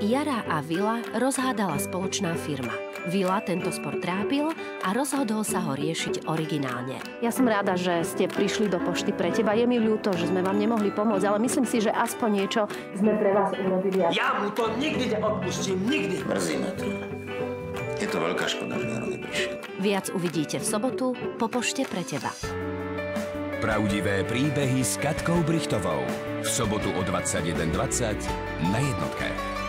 Jara a Vila rozhádala spoločná firma. Vila tento spor trápil a rozhodol sa ho riešiť originálne. Ja som rada, že ste prišli do pošty pre teba. Je mi ľúto, že sme vám nemohli pomôcť, ale myslím si, že aspoň niečo sme pre vás urobili. Ja mu to nikdy neodpustím, nikdy. Mrzí ma to. Je to veľká škoda, že Jaro neprišiel. Viac uvidíte v sobotu po pošte pre teba. Pravdivé príbehy s Katkou Brichtovou. V sobotu o 21.20 na jednotke.